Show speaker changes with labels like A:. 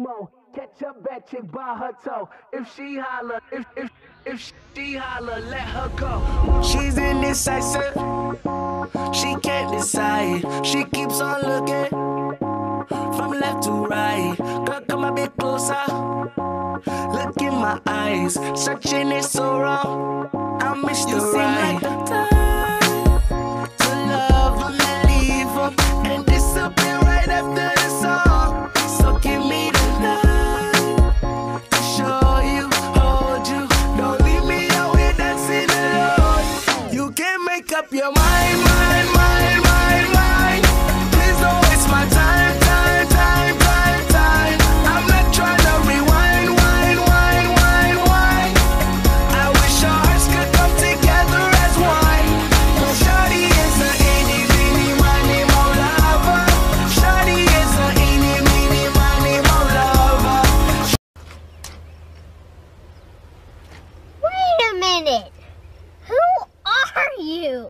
A: Como. Catch a bad chick by her toe. If she holler, if if if she holler, let her go. She's indecisive. She can't decide. She keeps on looking from left to right. Girl, come a bit closer. Look in my eyes. Searching it so wrong. I miss you the right. up your mind, mind, mind, mind, mind. Please don't waste my time, time, time, time, time. I'm not trying to rewind, wind, wind, wind, wind. I wish our hearts could come together as one. Well, Shawty is a eeny, meeny, miny, mo lover. Shawty is a eeny, meeny, miny, mo lover.
B: Wait a minute. Who are you?